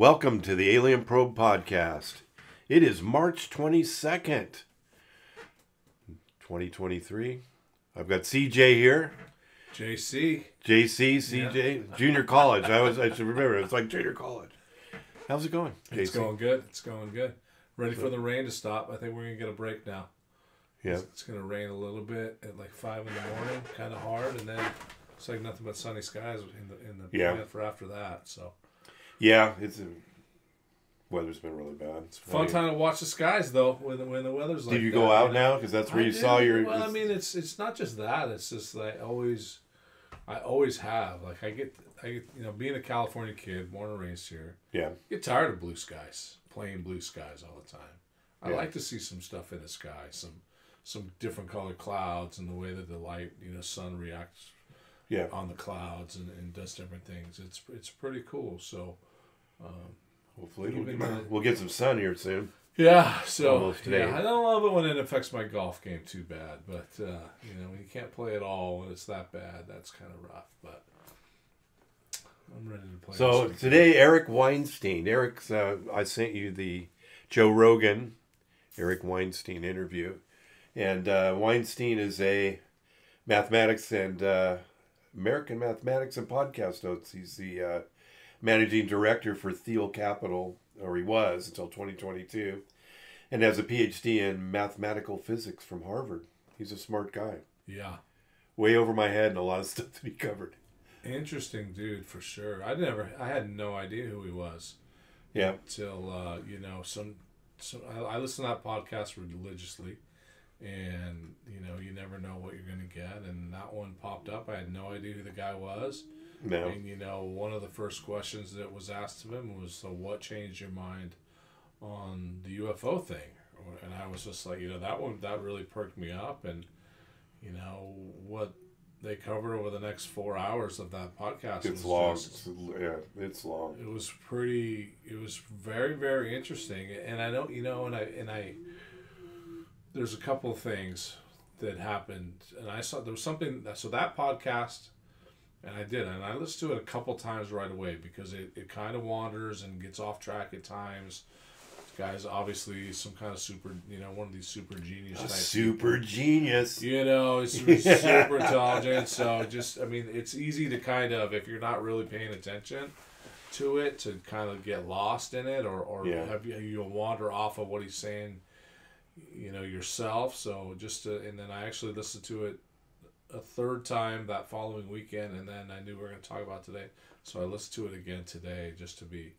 Welcome to the Alien Probe Podcast. It is March 22nd, 2023. I've got CJ here. JC. JC, CJ, junior college. I was I should remember. It's like junior college. How's it going, JC? It's going good. It's going good. Ready for the rain to stop. I think we're gonna get a break now. Yeah. It's gonna rain a little bit at like five in the morning, kind of hard, and then it's like nothing but sunny skies in the in the Yeah. for after that. So Yeah, it's a, weather's been really bad. It's fun funny. time to watch the skies though when the, when the weather's like. Did you that, go out know? now? Because that's where I you did. saw your. Well, I mean, it's it's not just that. It's just like always, I always have. Like I get, I get, you know, being a California kid, born and raised here, yeah, get tired of blue skies, plain blue skies all the time. I Yeah. like to see some stuff in the sky, some some different colored clouds, and the way that the light, you know, sun reacts yeah. on the clouds and, and does different things. It's it's pretty cool. So. Um, Hopefully, we'll, we'll get some sun here soon. Yeah, so today. yeah, I don't love it when it affects my golf game too bad, but uh, you know, when you can't play at all when it's that bad, that's kind of rough. But I'm ready to play. So today, Eric Weinstein. Eric's. Uh, I sent you the Joe Rogan, Eric Weinstein interview, and uh, Weinstein is a mathematics and uh, American mathematics and podcast host. He's the uh, managing director for Thiel Capital, or he was until 2022, and has a PhD in mathematical physics from Harvard. He's a smart guy, yeah, way over my head and a lot of stuff that he covered. interesting dude for sure. I never, I had no idea who he was Yeah, until uh, you know some. some I, I listen to that podcast religiously, and you know, you never know what you're gonna get. And that one popped up. I had no idea who the guy was. No, And you know, one of the first questions that was asked of him was, "So, what changed your mind on the UFO thing?" And I was just like, you know, that one that really perked me up, and you know what they covered over the next four hours of that podcast. it's long. just- It's, yeah, it's long. it was pretty. It was very very interesting, and I know you know, and I and I. There's a couple of things that happened, and I saw there was something. So that podcast, and I did, and I listened to it a couple times right away because it, it kind of wanders and gets off track at times. This guy's obviously some kind of super, you know, one of these super genius A super genius. you know, it's super intelligent. So just, I mean, it's easy to kind of, if you're not really paying attention to it, to kind of get lost in it, or or Yeah. have you you'll wander off of what he's saying, you know, yourself. So just, to, and then I actually listened to it a third time that following weekend, and then I knew we were going to talk about today, so I listened to it again today just to be.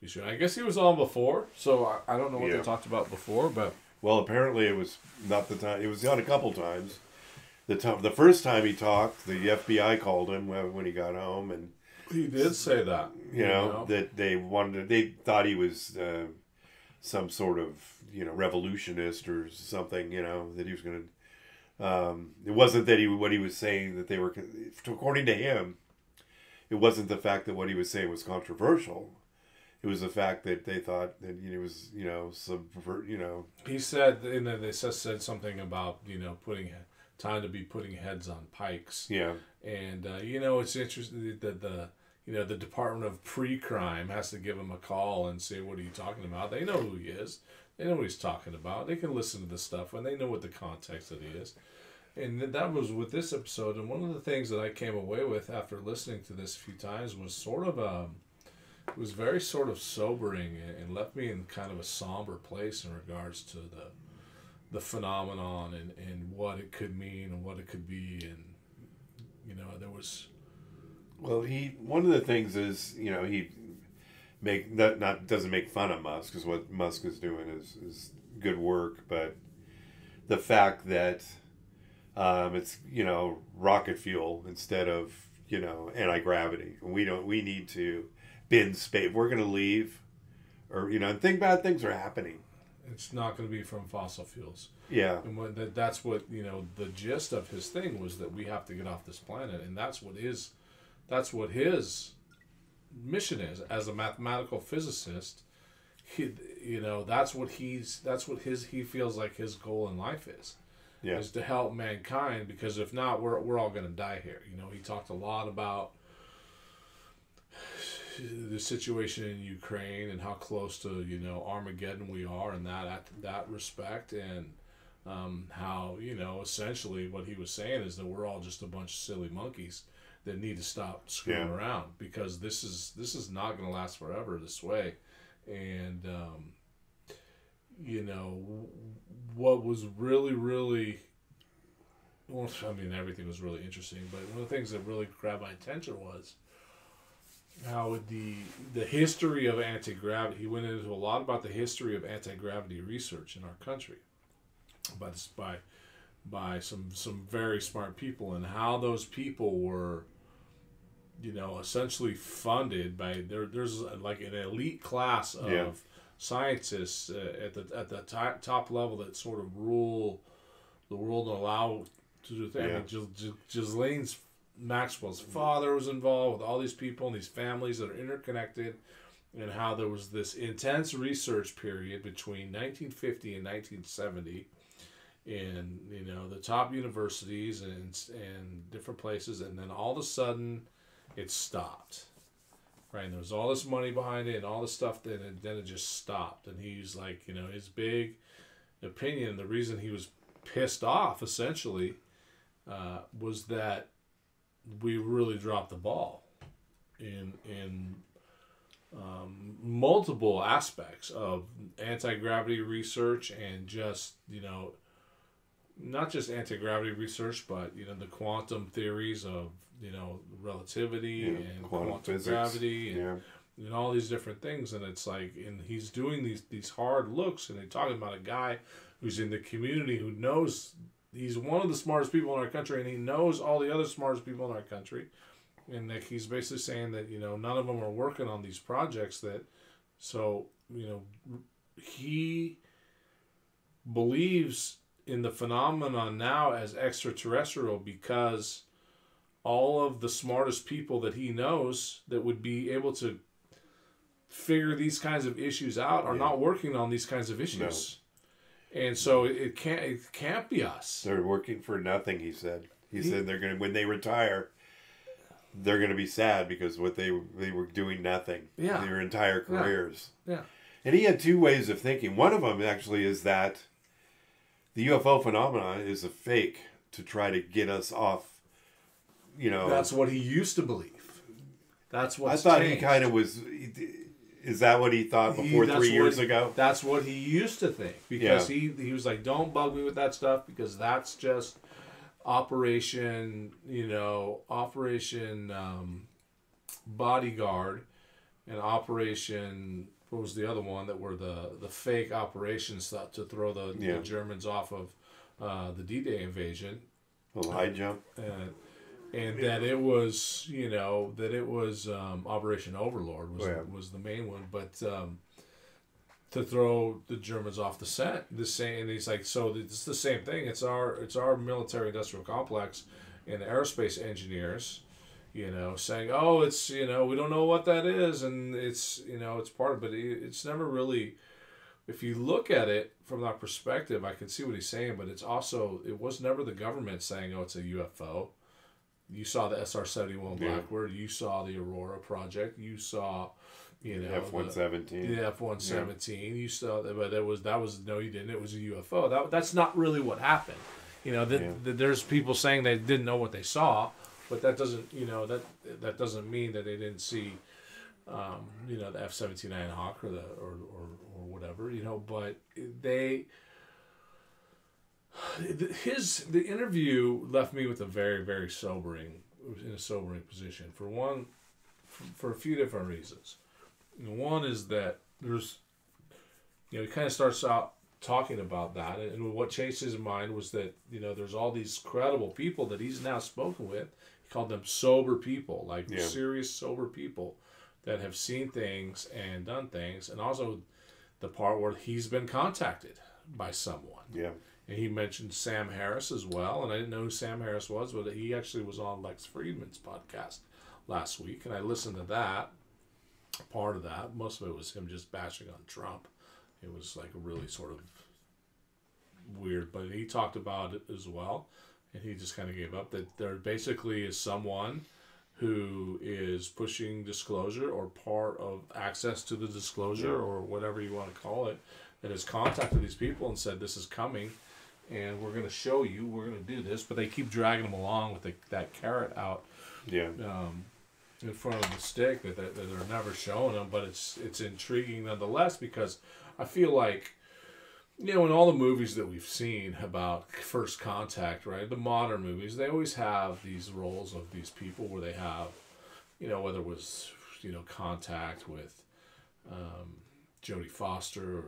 be sure. I guess he was on before, so I, I don't know what Yeah. they talked about before, but Well, apparently it was not the time. It was on a couple times. The time, the first time he talked, the FBI called him when he got home, and he did say that. you know, that they wanted. They thought he was uh, some sort of you know revolutionist or something. You know that he was going to. Um, it wasn't that he what he was saying that they were according to him. It wasn't the fact that what he was saying was controversial. It was the fact that they thought that he was, you know, subvert, you know, He said, and then they said, said something about you know putting time to be putting heads on pikes, yeah, and uh, you know it's interesting that the you know the Department of Pre-Crime has to give him a call and say, "What are you talking about?" They know who he is. They know what he's talking about. They can listen to the stuff when they know what the context of it is. And that was with this episode. And one of the things that I came away with after listening to this a few times was sort of um, it was very sort of sobering and, and left me in kind of a somber place in regards to the the phenomenon and, and what it could mean and what it could be and you know there was Well, he one of the things is you know he make not not doesn't make fun of Musk because what Musk is doing is is good work, but the fact that um, it's you know rocket fuel instead of you know anti gravity, we don't we need to bend space. We're gonna leave, or you know, and think bad things are happening. it's not going to be from fossil fuels Yeah, and what that, that's what you know the gist of his thing was that we have to get off this planet and that's what his that's what his mission is as a mathematical physicist he, you know that's what he's that's what his he feels like his goal in life is yeah, is to help mankind because if not we're, we're all going to die here. You know he talked a lot about the situation in Ukraine and how close to you know Armageddon we are in that at that respect, and um, how you know essentially what he was saying is that we're all just a bunch of silly monkeys that need to stop screwing Yeah. around because this is this is not going to last forever this way, and um, you know what was really really well, I mean everything was really interesting, but one of the things that really grabbed my attention was how the the history of anti gravity. He went into a lot about the history of anti gravity research in our country, by this, by by some some very smart people, and how those people were, you know, essentially funded by there. There's like an elite class of Yeah. scientists uh, at the at the top, top level that sort of rule the world and allow to do things. I Yeah. mean, Gis- Gis- Ghislaine's Maxwell's father was involved with all these people and these families that are interconnected, and how there was this intense research period between 1950 and 1970 in you know the top universities and and different places, and then all of a sudden it stopped. Right, and there was all this money behind it and all this stuff, then it, then it just stopped. And he's like, you know, his big opinion, the reason he was pissed off essentially uh, was that we really dropped the ball in in um, multiple aspects of anti gravity research and just you know not just anti gravity research, but you know the quantum theories of you know relativity Yeah, and quantum quantum, physics. gravity and Yeah. and all these different things and it's like and he's doing these these hard looks and they're talking about a guy who's in the community who knows he's one of the smartest people in our country and he knows all the other smartest people in our country and like he's basically saying that you know none of them are working on these projects that so you know he believes in the phenomenon now as extraterrestrial because all of the smartest people that he knows that would be able to figure these kinds of issues out are Yeah. not working on these kinds of issues. And so it, can't it can't be us. They're working for nothing. He said. He, He- said they're gonna when they retire, they're gonna be sad because what they they were doing nothing. Yeah. Their entire Yeah. careers. Yeah. And he had two ways of thinking. One of them actually is that the UFO phenomenon is a fake to try to get us off. You know, That's what he used to believe. That's what I thought he kind of was. Is that what he thought before that's three years what- ago? That's what he used to think because he he was like, "Don't bug me with that stuff because that's just Operation, you know, Operation um, Bodyguard and Operation. What was the other one that were the the fake operations that, to throw the, Yeah. the Germans off of uh, the D Day invasion." The high jump. and and that it was you know that it was um, Operation Overlord was Oh, yeah. was the main one, but um, to throw the Germans off the scent. The same, and he's like, so it's the same thing. It's our it's our military industrial complex and the aerospace engineers. You know, saying, "Oh, it's you know, we don't know what that is, and it's you know, it's part of, but it, it's never really." If you look at it from that perspective, I can see what he's saying, but it's also it was never the government saying, "Oh, it's a UFO." You saw the SR seventy one. Blackbird. You saw the Aurora project. You saw, you know, F one seventeen, the- F one seventeen. You saw that, but it was that was no, you didn't. It was a UFO. That that's not really what happened. You know, that Yeah. that there's people saying they didn't know what they saw, but that doesn't you know that that doesn't mean that they didn't see, um, you know, the F seventeen nine Hawk or the or, or or whatever. You know, but they. His the interview left me with a very very sobering in a sobering position for one for, for a few different reasons. One is that there's, you know, he kind of starts out talking about that, and what changed his mind was that you know there's all these credible people that he's now spoken with. He called them sober people, like Yeah. serious sober people that have seen things and done things, and also the part where he's been contacted by someone. Yeah. And he mentioned Sam Harris as well, and I didn't know who Sam Harris was, but he actually was on Lex Fridman's podcast last week, and I listened to that. Part of that, most of it was him just bashing on Trump. It was like really sort of weird, but he talked about it as well, and he just kind of gave up that there basically is someone who is pushing disclosure or part of access to the disclosure or whatever you want to call it that has contacted these people and said this is coming and we're going to show you we're going to do this but they keep dragging them along with the, that carrot out Yeah. um, in front of the stick that, that, they're never showing them, but it's it's intriguing nonetheless because I feel like you know in all the movies that we've seen about first contact, right? The modern movies, they always have these roles of these people where they have, you know, whether it was you know contact with um, Jodie Foster, or,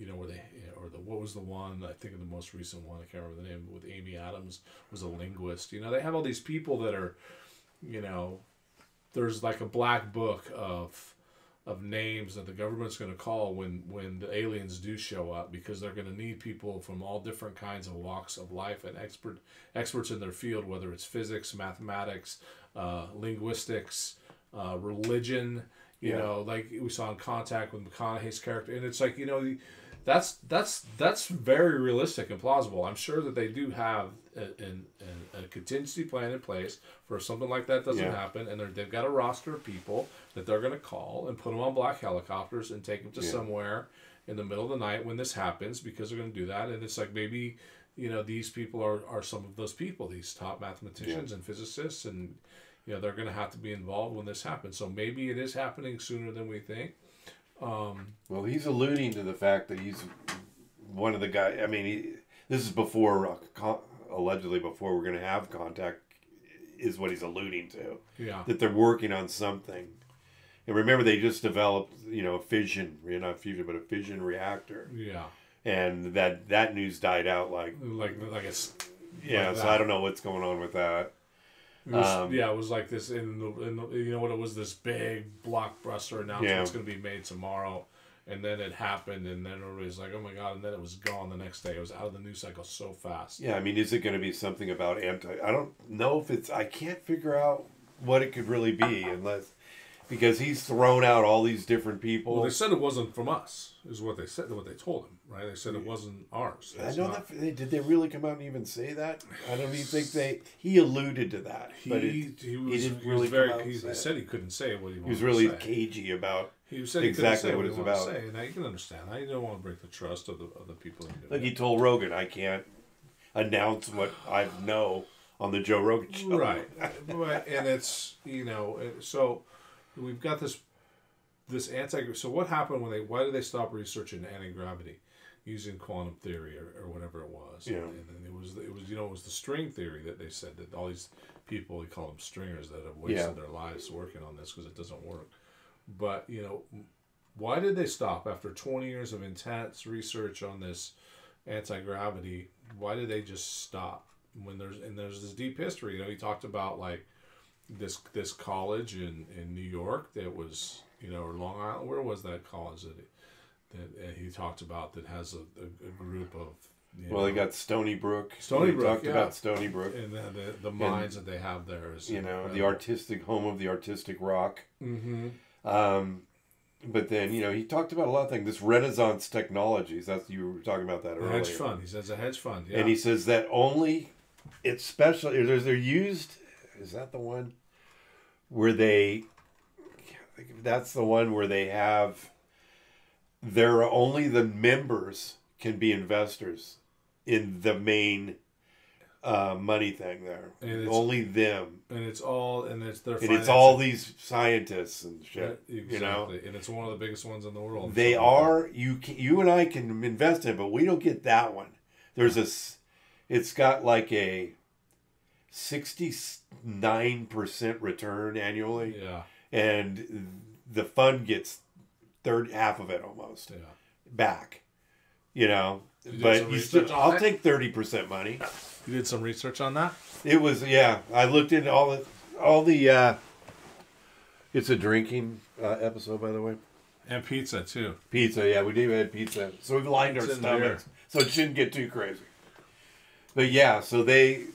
you know, where they or the what was the one I think of the most recent one I can't remember the name with Amy Adams was a linguist. You know, they have all these people that are, you know, there's like a black book of of names that the government's going to call when when the aliens do show up because they're going to need people from all different kinds of walks of life and expert experts in their field whether it's physics mathematics uh, linguistics uh, religion you Yeah. know like we saw in contact with mcconaughey's character and it's like you know that's that's that's very realistic and plausible. I'm sure that they do have a, an, an, a contingency plan in place for if something like that doesn't Yeah. happen and they're, they've got a roster of people that they're going to call and put them on black helicopters and take them to Yeah. somewhere in the middle of the night when this happens because they're going to do that. And it's like maybe you know these people are, are some of those people these top mathematicians and physicists and you know they're going to have to be involved when this happens. So maybe it is happening sooner than we think um, Well, he's alluding to the fact that he's one of the guys. I mean, he, this is before, uh, con- allegedly, before we're going to have contact, is what he's alluding to. yeah That they're working on something. And remember, they just developed, you know, a fission, you know, not fusion, but a fission reactor. yeah And that that news died out like, like like it's yeah, Like so. I don't know what's going on with that. It was, Um, yeah, it was like this in the, in the you know what it was this big blockbuster announcement Yeah. it's going to be made tomorrow, and then it happened, and then everybody's like, oh my god, and then it was gone the next day. It was out of the news cycle so fast. Yeah, I mean, is it going to be something about anti? I don't know if it's. I can't figure out what it could really be unless because he's thrown out all these different people. Well, they said it wasn't from us, is what they said. What they told him, right? They said it wasn't ours. I know not- that. Did they really come out and even say that? I don't even think they. He alluded to that, He, but it, he was, didn't he was really come very. out He, he said he couldn't say what he wanted he was really cagey about. He said he exactly say what what, it's he wanted about. to say, and I can understand. I don't want to break the trust of the of the people. Like it. he told Rogan, I can't announce what I know on the Joe Rogan show. right and it's you know uh, so we've got this this anti so what happened when they why did they stop researching anti-gravity using quantum theory or, or whatever it was Yeah. and then it was it was you know it was the string theory that they said that all these people we call them stringers that have wasted Yeah. their lives working on this because it doesn't work but you know why did they stop after 20 years of intense research on this anti-gravity why did they just stop when there's and there's this deep history you know he talked about like this this college in in new york that was you know or long island where was that college that that uh, he talked about that has a, a, a group of Well, they got Stony Brook. Stony Brook, talked yeah. about Stony Brook. and the, the, the minds that they have there is You know, the artistic home of the artistic rock. mm-hmm. Um, but then you know he talked about a lot of things. This Renaissance technologies. That's you were talking about that a earlier. hedge fund he says a hedge fund yeah And he says that only it's special. There's they're used. Is that the one where they? That's the one where they have. There are only the members can be investors in the main uh, money thing there. Only them, and it's all and it's their and it's all these scientists and Yeah, shit. exactly. You know, and it's one of the biggest ones in the world they are you. Can, you and I can invest in, it, but we don't get that one. There's a. It's got like a. Sixty nine percent return annually, yeah and the fund gets third half of it almost yeah back. You know, You but you still, I'll that? take thirty percent money. you did some research on that It was yeah. I looked into all the all the. uh It's a drinking uh, episode, by the way. and pizza too Pizza, yeah, we did had pizza, so we've lined our It's in stomachs, so it shouldn't get too crazy. But yeah, so they,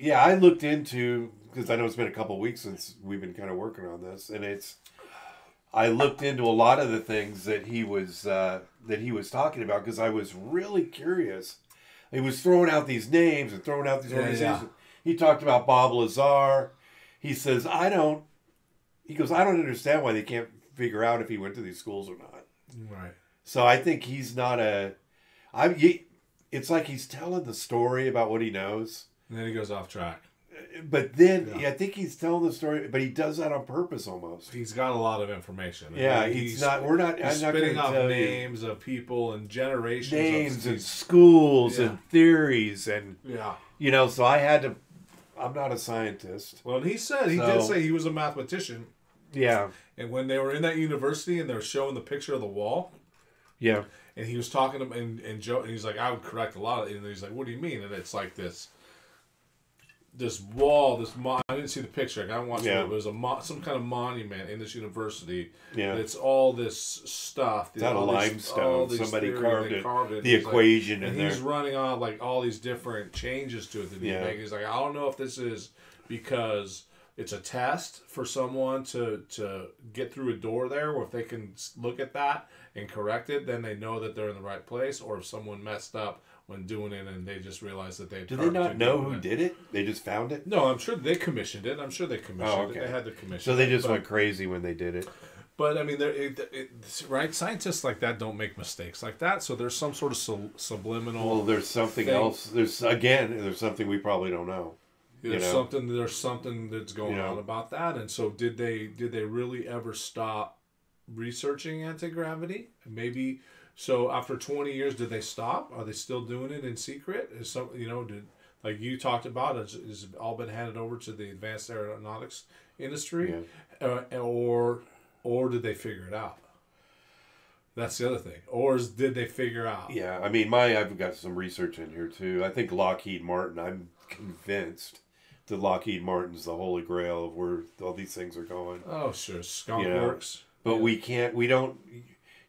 yeah, I looked into because I know it's been a couple weeks since we've been kind of working on this, and it's, I looked into a lot of the things that he was uh, that he was talking about because I was really curious. He was throwing out these names and throwing out these Yeah, organizations. yeah. He talked about Bob Lazar. he says, I don't. He goes, I don't understand why they can't figure out if he went to these schools or not. Right. So I think he's not a. I. He, it's like he's telling the story about what he knows, And then he goes off track. But then Yeah. I think he's telling the story, but he does that on purpose almost. He's got a lot of information. Yeah, And he's not. We're not. He's I'm not spitting off tell you names of people and generations. of names and schools Yeah. and theories and yeah. you know. So I had to. I'm not a scientist. Well, and he said he did say he was a mathematician, Yeah. and when they were in that university and they were showing the picture of the wall, Yeah. and he was talking to him, and, and Joe, and he's like, I would correct a lot of it, and he's like, What do you mean? And it's like this. This wall, this mon- I didn't see the picture. I gotta watch Yeah. it. It was a mo- some kind of monument in this university. Yeah. It's all this stuff. It's out of limestone. Somebody carved it. carved it. The He's like- equation in and there. he's running on like all these different changes to it that he Yeah. make. He's like, I don't know if this is because it's a test for someone to to get through a door there, or if they can look at that and correct it, then they know that they're in the right place, or if someone messed up when doing it and they just realized that they Do they not know who did it? They just found it. No, I'm sure they commissioned it. I'm sure they commissioned Oh, okay. it. They had the commission. So they it, just but- went crazy when they did it. but I mean, there, it, it, right? Scientists like that don't make mistakes like that. So there's some sort of sub- subliminal. Well, there's something thing. else. There's again, there's something we probably don't know. there's know? something. There's something that's going You know? on about that. And so, did they? Did they really ever stop researching anti gravity? Maybe. So after 20 years, did they stop? Are they still doing it in secret? Is some you know did like you talked about? Is, is all been handed over to the advanced aeronautics industry, uh, or or did they figure it out? That's the other thing. Or is, did they figure out? Yeah, I mean, my I've got some research in here too. I think Lockheed Martin. I'm convinced that Lockheed Martin's the holy grail of where all these things are going. Oh, sure. Skunk You know, Works. But Yeah. we can't. We don't.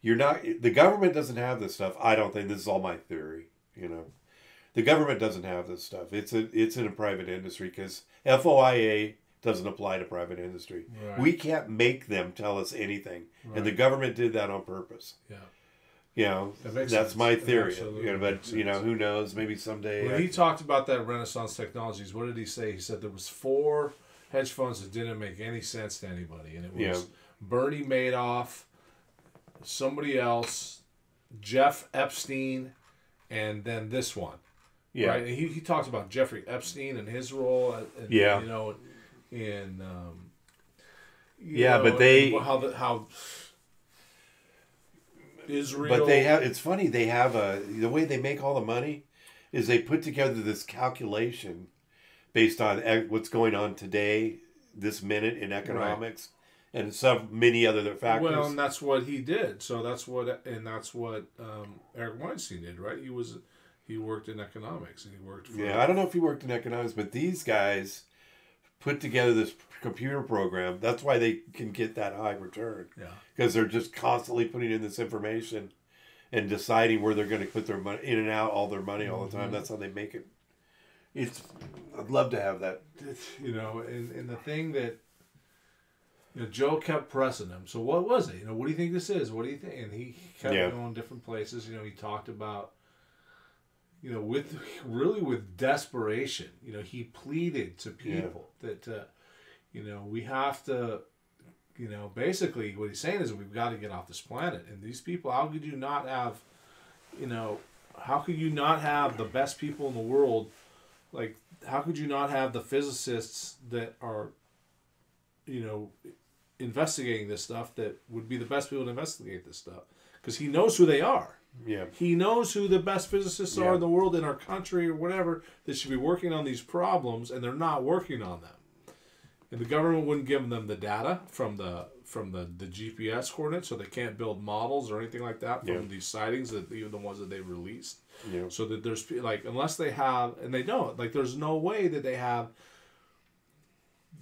You're not. The government doesn't have this stuff. I don't think this is all my theory. You know, the government doesn't have this stuff. It's a. It's in a private industry because FOIA doesn't apply to private industry. Right. We can't make them tell us anything, and the government did that on purpose. Yeah. You know, That that's sense. my theory. You know, but you know, who knows? Maybe someday. When I- he talked about that Renaissance Technologies, what did he say? He said there was four hedge funds that didn't make any sense to anybody, and it was Yeah. Bernie Madoff, somebody else, Jeff Epstein, and then this one. yeah, Right? He, he talked about Jeffrey Epstein and his role, and, Yeah. you know, in um, Yeah, know, but they- how the how Israel. But they have. It's funny. They have a. The way they make all the money is they put together this calculation based on what's going on today, this minute in economics, and some many other factors. Well, and that's what he did. So that's what, and that's what um, Eric Weinstein did, right? He was, he worked in economics, and he worked for. yeah, I don't know if he worked in economics, but these guys put together this computer program. That's why they can get that high return Yeah. because they're just constantly putting in this information and deciding where they're going to put their money in and out all their money all the time. Mhm. That's how they make it. It's. I'd love to have that. You know, and, and the thing that. You know, Joe kept pressing him. So what was it? You know, what do you think this is? What do you think? And he kept Yeah. going different places. You know, he talked about. You know, with really with desperation. You know, he pleaded to Yeah. people that, uh, you know, we have to you know, basically what he's saying is we've got to get off this planet. And these people, how could you not have, you know, how could you not have the best people in the world? Like, how could you not have the physicists that are, you know, investigating this stuff that would be the best people to investigate this stuff? Because he knows who they are. Yeah. He knows who the best physicists Yeah. are in the world in our country or whatever that should be working on these problems, and they're not working on them. And the government wouldn't give them the data from the from the, the GPS coordinates, so they can't build models or anything like that from Yeah. these sightings that even the ones that they released. Yeah. So that there's like unless they have and they don't like there's no way that they have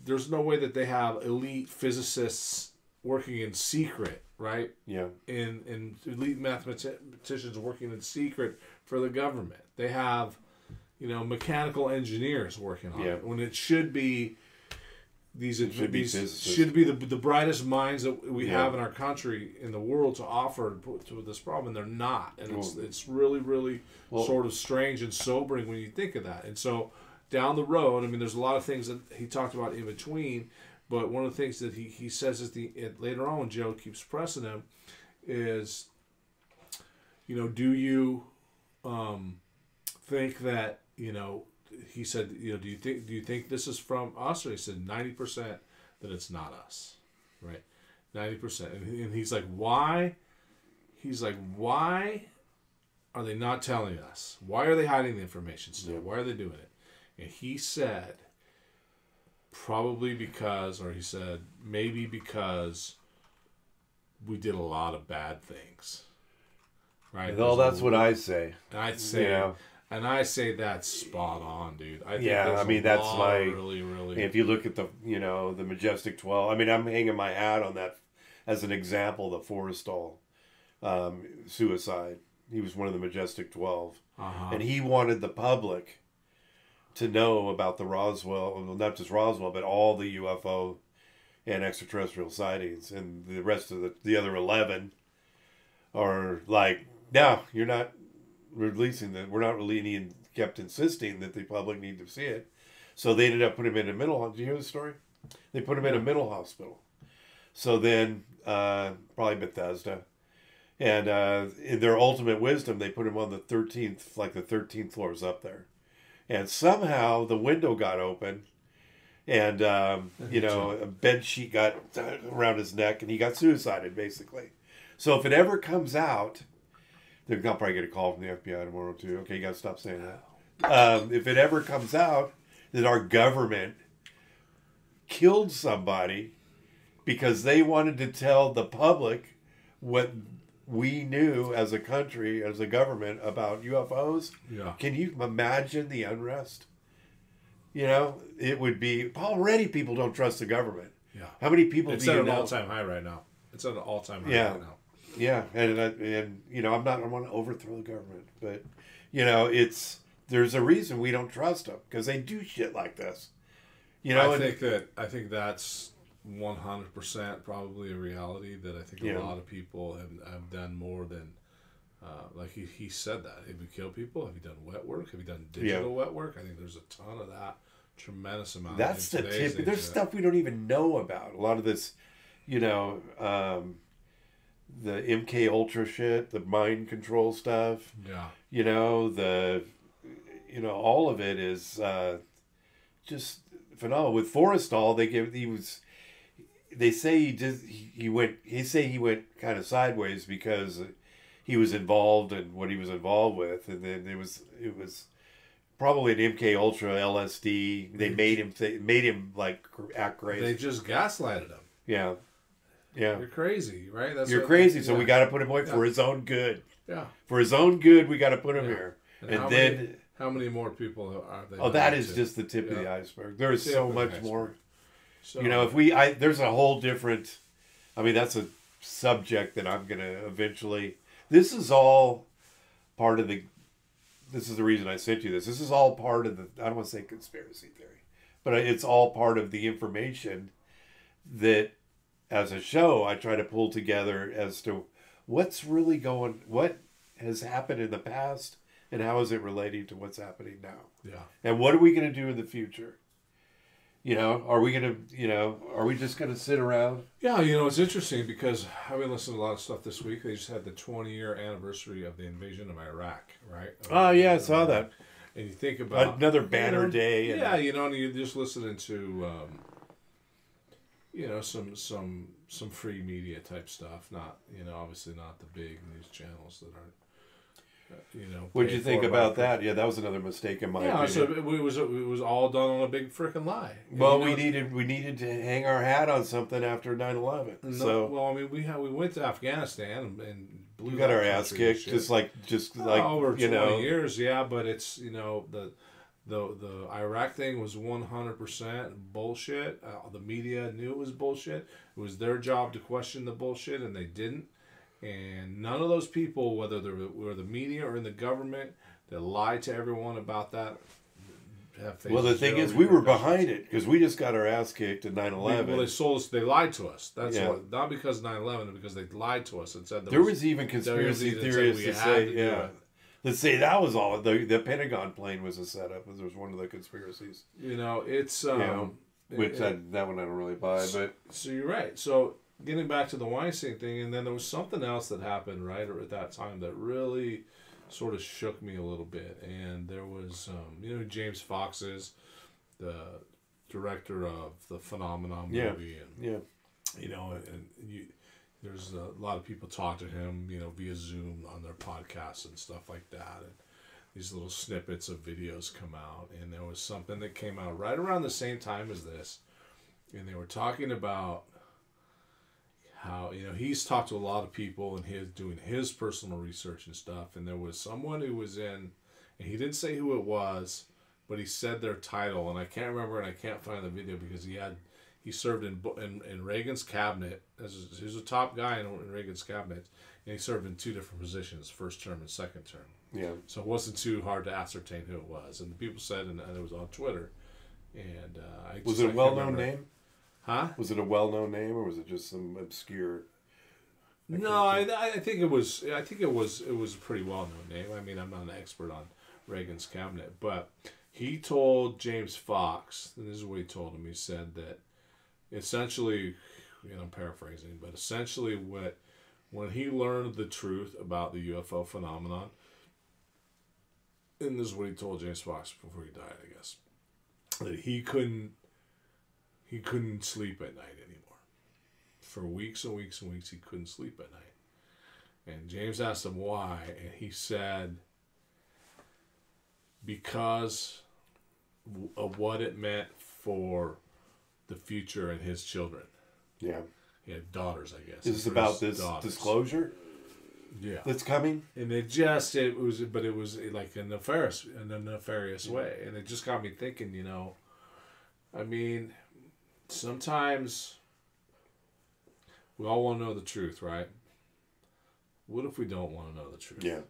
there's no way that they have elite physicists working in secret, right? Yeah. in in elite mathematicians working in secret for the government. They have, you know, mechanical engineers working on Yeah. it when it should be these should be these physicists. should be the, the brightest minds that we Yeah. have in our country in the world to offer to, this problem and they're not and it's it's really really Well- sort of strange and sobering when you think of that and so down the road, I mean, there's a lot of things that he talked about in between, but one of the things that he, he says is the it, later on when Joe keeps pressing him is, you know, do you um, think that you know? He said, you know, do you think do you think this is from us? Or he said ninety percent that it's not us, right? Ninety percent, and, he's like, why? He's like, why are they not telling us? Why are they hiding the information still? Why are they doing it? And he said, probably because, or he said, maybe because we did a lot of bad things. Right? Well, that's what I say. I'd say, know. and I say that's spot on, dude. I think Yeah, I mean, that's my- really, really. If you look at the, you know, the Majestic 12, I mean, I'm hanging my hat on that as an example, the Forrestal um, suicide. He was one of the Majestic 12. uh-huh. And he wanted the public to know about the Roswell, well, not just Roswell, but all the UFO and extraterrestrial sightings. And the rest of the, the other 11 are like, no, you're not releasing that. We're not really and kept insisting that the public need to see it. So they ended up putting him in a mental. Do you hear the story? They put him in a mental hospital. So then, uh, probably Bethesda, and uh, in their ultimate wisdom, they put him on the thirteenth, like the thirteenth floor is up there, and somehow the window got open, and um, you know a bed sheet got around his neck, and he got suicided basically. So if it ever comes out, they're gonna probably get a call from the FBI tomorrow too. Okay, you gotta stop saying that. Um, if it ever comes out that our government killed somebody because they wanted to tell the public what we knew as a country, as a government about UFOs, yeah. can you imagine the unrest? You know, it would be already people don't trust the government. Yeah. How many people It's do at you an all time high right now. It's at an all time high Yeah. right now. Yeah, and and, and you know, I'm not. I want to overthrow the government, but you know, it's there's a reason we don't trust them because they do shit like this. You know, I think that I think that's one hundred percent probably a reality that I think Yeah. a lot of people have, have done more than uh, like he, he said that. Have you killed people? Have you done wet work? Have you done digital wet work? I think there's a ton of that. Tremendous amount. that's the tip. There's stuff we don't even know about. A lot of this, you know, um, the MK Ultra shit, the mind control stuff. Yeah. You know, the, you know, all of it is uh, just phenomenal. With Forrestal, they give he was. They say he did. He went. He say he went kind of sideways because he was involved in what he was involved with, and then it was it was probably an MK Ultra LSD. They made him th- made him like act crazy. They just gaslighted him. yeah, yeah. You're crazy, right? That's You're crazy, so yeah. we got to put him away for his own good. Yeah. For his own good, we got to put him Yeah. here. And, And how then, many, how many more people are they? oh, that is to? just the tip of the iceberg. There is Tip so the much more. So, You know, if we, I there's a whole different. I mean, that's a subject that I'm gonna eventually. This is all part of the. This is the reason I sent you this. This is all part of the. I don't want to say conspiracy theory, but it's all part of the information that, as a show, I try to pull together as to what's really going, what has happened in the past, and how is it relating to what's happening now. yeah. And what are we going to do in the future? You know, are we going to, you know, are we just going to sit around? Yeah, you know, it's interesting because I've been listening to a lot of stuff this week. They just had the 20 year anniversary of the invasion of Iraq, right? Oh, yeah, I saw that. And you think about Another banner you know, day. And, Yeah, you know, and you're just listening to, um, you know, some some some free media type stuff. Not, you know, obviously not the big news channels that aren't, you know. What'd you think about that? Yeah, that was another mistake in my Yeah, so it was it was all done on a big freaking lie. Well, we needed we needed to hang our hat on something after 9-11. No, so well, I mean, we had, we went to Afghanistan and, blew we got our ass kicked, just like just like over you know. years, yeah. But it's you know the the the Iraq thing was one hundred percent bullshit. Uh, the media knew it was bullshit. It was their job to question the bullshit, and they didn't. And none of those people, whether they were the media or in the government, that lied to everyone about that. Well, the thing is, we were behind it because we just got our ass kicked at 9 Well, they 11. sold us. They lied to us. That's Yeah. what. Not because 9-11, because they lied to us and said There was even conspiracy was- they theorists we to say, to yeah. Let's say that was all. The the Pentagon plane was a setup. It was one of the conspiracies. You know, it's um, Yeah. Which it- that that one I don't really buy, but So you're right. So getting back to the Weinstein thing, and then there was something else that happened right or at that time that really sort of shook me a little bit. And there was, um, you know, James Fox is the director of the Phenomenon Yeah. movie, and yeah, you know, and you. There's a lot of people talk to him, you know, via Zoom on their podcasts and stuff like that, and these little snippets of videos come out. And there was something that came out right around the same time as this, and they were talking about how you know he's talked to a lot of people and he's doing his personal research and stuff. And there was someone who was in and he didn't say who it was but he said their title. And i can't remember and i can't find the video because he had he served in in, in reagan's cabinet. As he was a top guy in, in reagan's cabinet. And he served in two different positions first term and second term. Yeah. so it wasn't too hard to ascertain who it was. And the people said and, and it was on twitter. And uh, I Was it a can't well known name? Huh Was it a well known name, or was it just some obscure? No, I, I think it was I think it was it was a pretty well known name. I mean, I'm not an expert on Reagan's cabinet, but he told James Fox, and this is what he told him. He said that essentially, you know, I'm paraphrasing, but essentially, what when he learned the truth about the UFO phenomenon, and this is what he told James Fox before he died, I guess, that he couldn't he couldn't sleep at night anymore for weeks and weeks and weeks he couldn't sleep at night. And James asked him why, and he said, because of what it meant for the future and his children. Yeah. He had daughters, I guess. Is this about this daughters. disclosure Yeah. that's coming? And it just it was, but it was like a nefarious, in a nefarious way, and it just got me thinking. You know, I mean, sometimes we all want to know the truth, right? What if we don't want to know the truth? Yeah.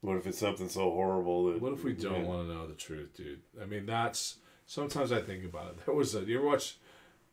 What if it's something so horrible that? What if we don't yeah. want to know the truth, dude? I mean, that's sometimes I think about it. There was a. You ever watch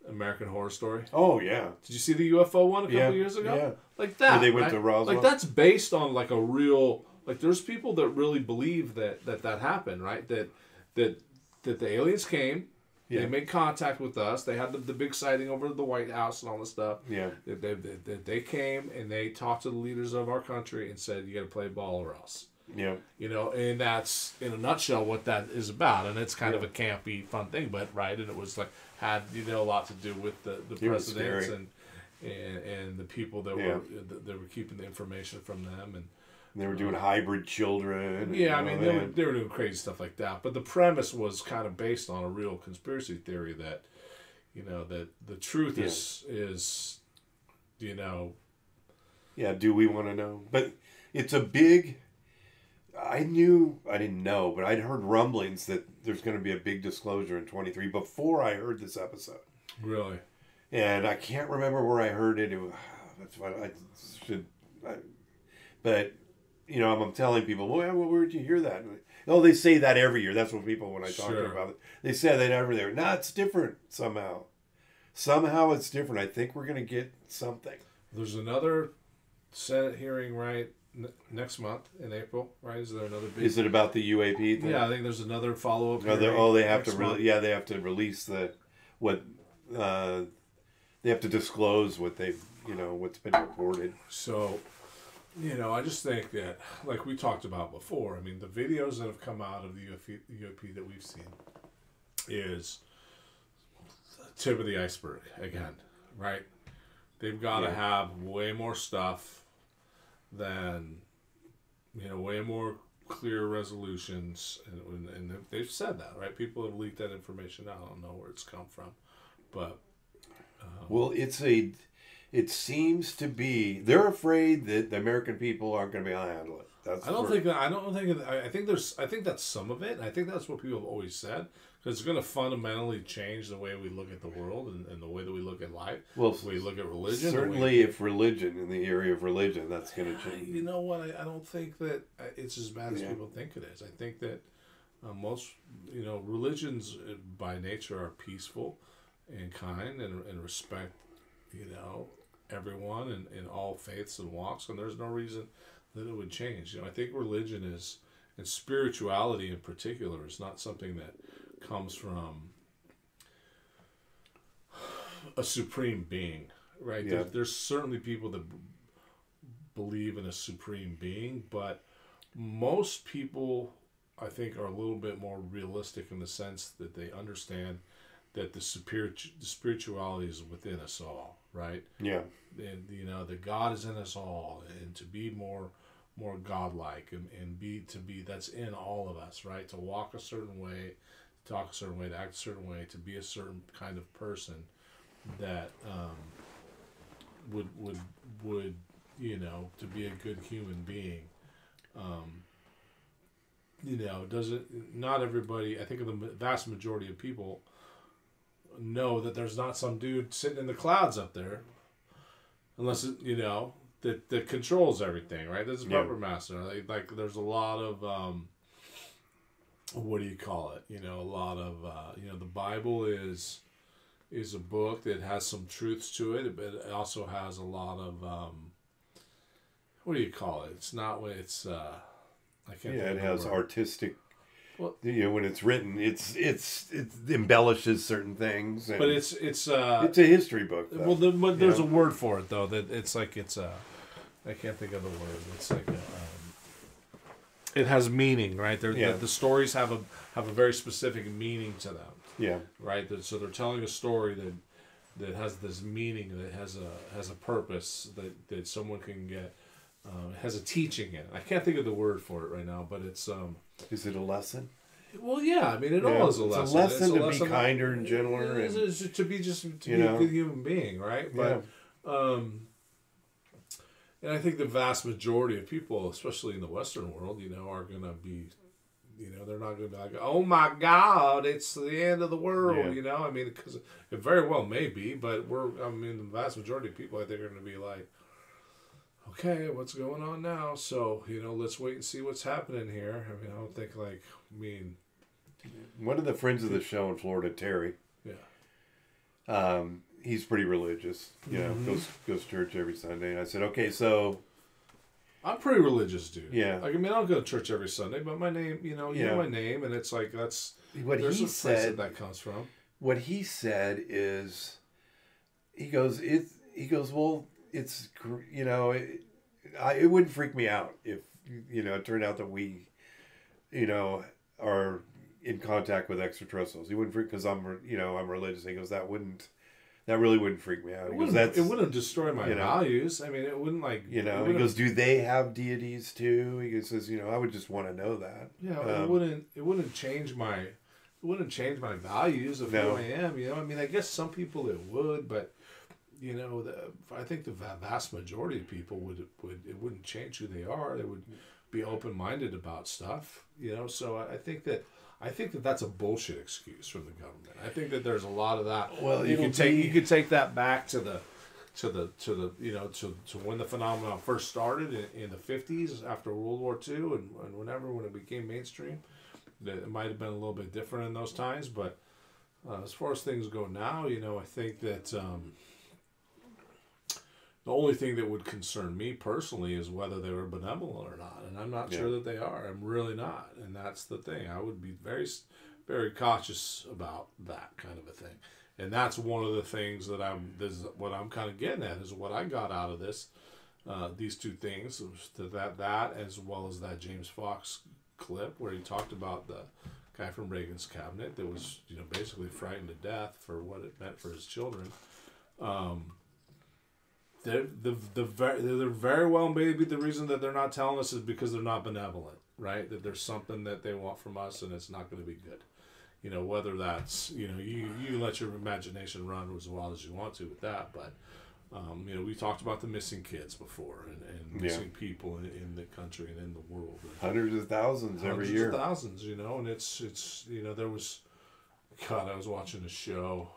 American Horror Story? Oh yeah. Did you see the UFO one a couple Yeah, years ago? yeah. Like that. they went right? to Roswell? Like that's based on like a real. Like there's people that really believe that that that happened, right? That that that the aliens came. Yeah. They made contact with us. They had the, the big sighting over the White House and all this stuff. Yeah. They, that that they came and they talked to the leaders of our country and said, "You got to play ball or else." Yeah. You know, and that's in a nutshell what that is about. And it's kind of a campy, fun thing, but right. And it was like had you know a lot to do with the the It presidents and and and the people that Yeah. were that, that were keeping the information from them and They were doing hybrid children. and yeah, I mean they were, they were doing crazy stuff like that. But the premise was kind of based on a real conspiracy theory that you know that the truth is is you know Yeah, do we want to know? But it's a big. I knew, I didn't know, but I'd heard rumblings that there's going to be a big disclosure in 23 before I heard this episode. really And I can't remember where I heard it. it was, that's why I should. I, but, you know, I'm, I'm telling people, well, well, where did you hear that? And, oh, they say that every year. That's what people, when I talk to Sure. about it, they say that every year. No, it's different somehow. Somehow it's different. I think we're going to get something. there's another Senate hearing right n- next month in April. Right? Is there another big? Is it about the UAP thing? yeah, I think there's another follow up. Oh, they have to really, yeah, they have to release the what uh, they have to disclose what they've you know what's been reported. So, you know, I just think that, like we talked about before, I mean, the videos that have come out of the UFP, UAP that we've seen is the tip of the iceberg again, right? They've got to Yeah. have way more stuff than, you know, way more clear resolutions, and, and they've said that, right? People have leaked that information out. I don't know where it's come from, but um, Well, it's a it seems to be they're afraid that the American people aren't going to be able to handle it. That's I don't think that. I don't think. that- I think there's. I think that's some of it. I think that's what people have always said because it's going to fundamentally change the way we look at the world and, and the way that we look at life. well we look at religion. certainly if religion in the area of religion that's going to change. You know what? I, I don't think that uh, it's as bad as Yeah. people think it is. I think that uh, most, you know, religions uh, by nature are peaceful and kind and, and respect, you know, everyone and in all faiths and walks. And there's no reason that it would change. You know, I think religion is and spirituality in particular is not something that comes from a supreme being, right? Yeah. There, there's certainly people that b- believe in a supreme being, but most people, I think, are a little bit more realistic in the sense that they understand that the superior the spirituality is within us all, right? Yeah. and you know that God is in us all, and to be more more godlike and, and be to be that's in all of us, right? To walk a certain way, to talk a certain way, to act a certain way, to be a certain kind of person that um, would would would you know to be a good human being. Um, you know, doesn't not everybody? I think of the vast majority of people know that there's not some dude sitting in the clouds up there unless it, you know that that controls everything, right? There's a Yeah. puppet master. Like, like there's a lot of um, what do you call it? You know, a lot of uh, you know the Bible is is a book that has some truths to it, but it also has a lot of um, what do you call it? It's not what it's uh, I can't. Yeah, it has artistic. Well- you know, when it's written, it's it's it embellishes certain things. And but it's it's uh, it's a history book. Though. Well, the, but there's a word for it though. That it's like it's a. I can't think of the word. It's like a, um, it has meaning, right? They're, Yeah. the, the stories have a have a very specific meaning to them, yeah, right? That, so they're telling a story that that has this meaning, that has a has a purpose, that that someone can get. Uh, has a teaching in it. I can't think of the word for it right now, but it's um. is it a lesson? Well, yeah. I mean, it Yeah, all is a it's a lesson. lesson to be kinder and gentler It's- and- it's to be just to be know. a good human being, right? But um, and I think the vast majority of people, especially in the Western world, you know, are going to be, you know, they're not going to be like, oh my God, it's the end of the world, Yeah. you know? I mean, because it very well may be, but we're, I mean, the vast majority of people, I think, are going to be like, okay, what's going on now? So, you know, let's wait and see what's happening here. I mean, I don't think, like, I mean, One of the friends of the show in Florida, Terry, yeah. um, he's pretty religious. You know, Mhm. goes goes to church every Sunday. And I said, okay, so I'm pretty religious, dude. Yeah. Like I mean, I don't go to church every Sunday, but my name, you know, you Yeah. know my name, and it's like that's what he place that said. that comes from. what he said is, he goes, it. He goes, well, it's you know, it, I, it wouldn't freak me out if you know it turned out that we, you know, are in contact with extraterrestrials. He wouldn't freak because I'm you know I'm religious. He goes, that wouldn't, that really wouldn't freak me out. It wouldn't, that's it wouldn't destroy my you know. values. I mean, it wouldn't like you know. He goes, do they have deities too? He says, you know, I would just want to know that. Yeah, it Um, wouldn't. It wouldn't change my. It wouldn't change my values of No. who I am. You know, I mean, I guess some people it would, but you know, the, I think the vast majority of people would would it wouldn't change who they are. They would be open minded about stuff. You know, so I, I think that. I think that that's a bullshit excuse from the government. I think that there's a lot of that. Well, you it'll take be- you could take that back to the to the to the you know to, to when the phenomenon first started in, in the 50s after World War II and, and whenever when it became mainstream that it might have been a little bit different in those times but uh, as far as things go now you know I think that um, the only thing that would concern me personally is whether they were benevolent or not and I'm not sure that they are I'm really not and that's the thing I would be very very cautious about that kind of a thing and that's one of the things that I'm. This is what I'm kind of getting at is what I got out of this. Uh, these two things, that that as well as that James Fox clip where he talked about the guy from Reagan's cabinet that was you know basically frightened to death for what it meant for his children. Um, they're, the the very they're very well maybe the reason that they're not telling us is because they're not benevolent, right? That there's something that they want from us and it's not going to be good you know whether that's you know you you let your imagination run as wild as you want to with that but um, you know we talked about the missing kids before and, and Yeah. missing people in, in the country and in the world Hundreds of thousands every year. of thousands you know and it's it's you know there was god i was watching a show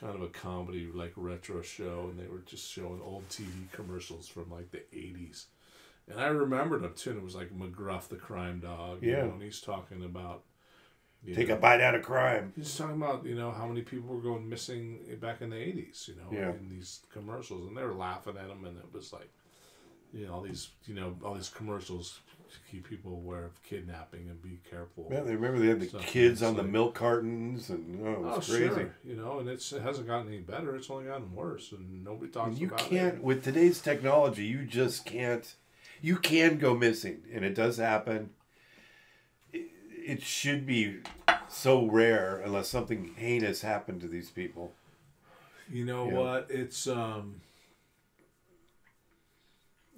kind of a comedy like retro show and they were just showing old tv commercials from like the 80s and i remembered them too and it was like mcgruff the crime dog you Yeah. know, and he's talking about you Take know, a bite out of crime. He's talking about you know how many people were going missing back in the eighties, you know, Yeah. in these commercials, and they were laughing at him, and it was like, you know all these you know all these commercials to keep people aware of kidnapping and be careful. Yeah, they remember they had the Stuff kids on the like- milk cartons, and oh, it Oh was crazy. sure, you know, and it's, it hasn't gotten any better. It's only gotten worse, and nobody talks And you about can't it. with today's technology. You just can't. You can go missing, and it does happen. It, it should be so rare unless something heinous happened to these people. You know Yeah. what? It's um.